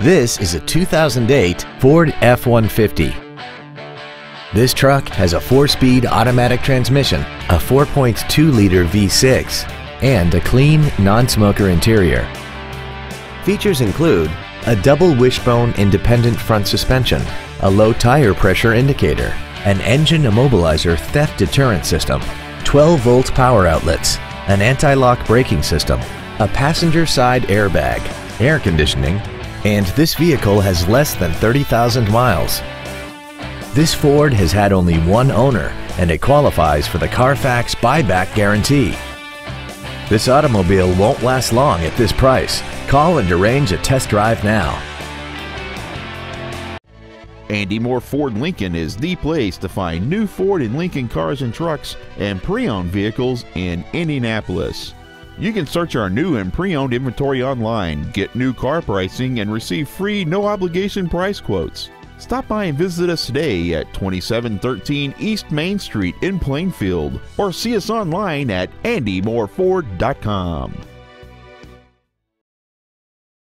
This is a 2008 Ford F-150. This truck has a four-speed automatic transmission, a 4.2-liter V6, and a clean, non-smoker interior. Features include a double wishbone independent front suspension, a low tire pressure indicator, an engine immobilizer theft deterrent system, 12 volt power outlets, an anti-lock braking system, a passenger side airbag, air conditioning, and this vehicle has less than 30,000 miles. This Ford has had only one owner and it qualifies for the Carfax buyback guarantee. This automobile won't last long at this price. Call and arrange a test drive now. Andy Mohr Ford Lincoln is the place to find new Ford and Lincoln cars and trucks and pre-owned vehicles in Indianapolis. You can search our new and pre-owned inventory online, get new car pricing, and receive free no-obligation price quotes. Stop by and visit us today at 2713 East Main Street in Plainfield or see us online at andymohrford.com.